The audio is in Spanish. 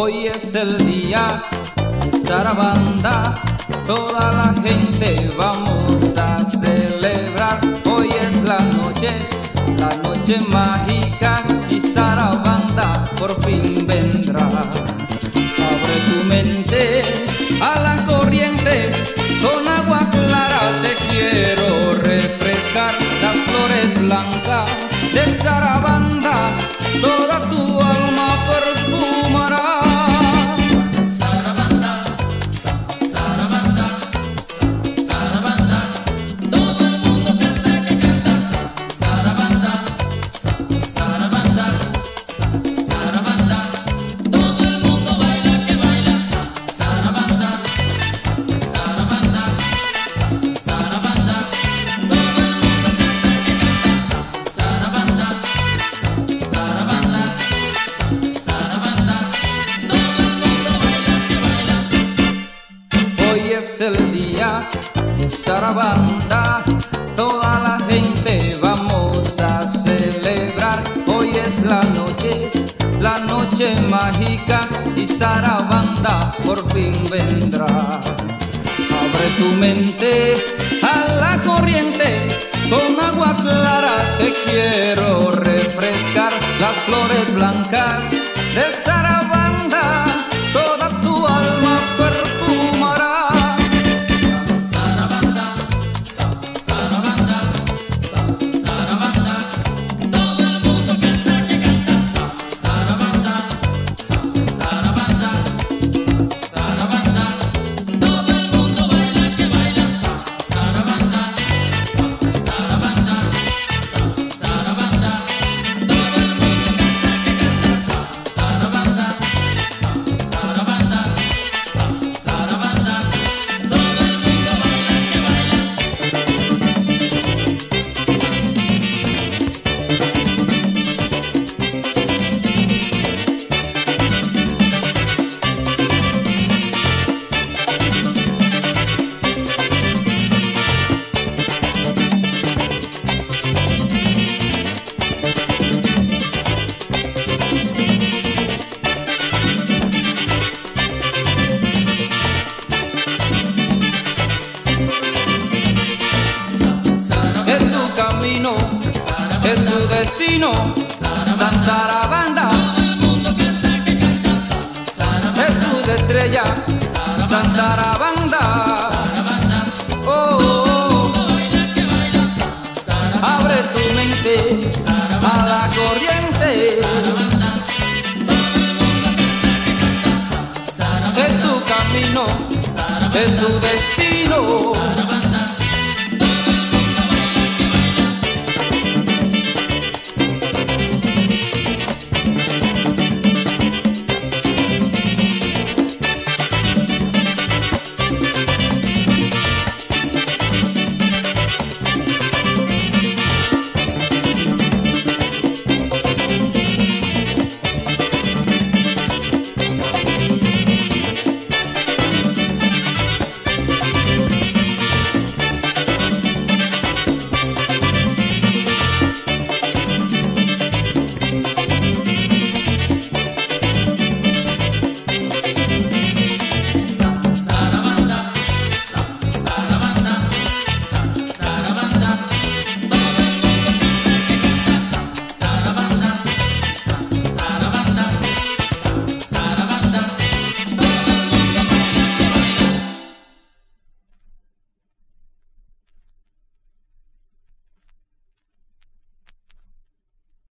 Hoy es el día de Sarabanda, toda la gente vamos a celebrar. Hoy es la noche, la noche mágica y Sarabanda por fin vendrá. Es el día Sarabanda, toda la gente vamos a celebrar. Hoy es la noche, la noche mágica y Sarabanda por fin vendrá. Abre tu mente a la corriente, con agua clara te quiero refrescar las flores blancas de Sarabanda, camino, es tu destino, San Sarabanda, es tu estrella, San Sarabanda. Oh, oh, oh. abre tu mente a la corriente, es tu camino, es tu destino,